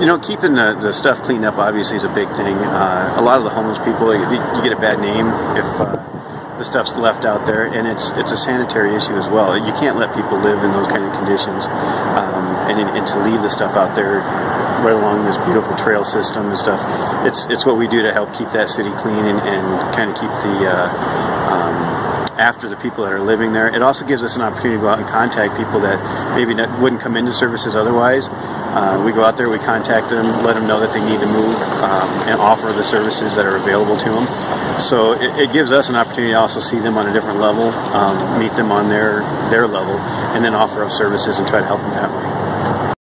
You know, keeping the, the stuff cleaned up obviously is a big thing. Uh, a lot of the homeless people, you, you get a bad name if uh, the stuff's left out there, and it's it's a sanitary issue as well. You can't let people live in those kind of conditions, um, and, and to leave the stuff out there right along this beautiful trail system and stuff. It's it's what we do to help keep that city clean and, and kind of keep the uh, after the people that are living there. It also gives us an opportunity to go out and contact people that maybe not, wouldn't come into services otherwise. Uh, we go out there, we contact them, let them know that they need to move, um, and offer the services that are available to them. So it, it, gives us an opportunity to also see them on a different level, um, meet them on their their level, and then offer up services and try to help them that way.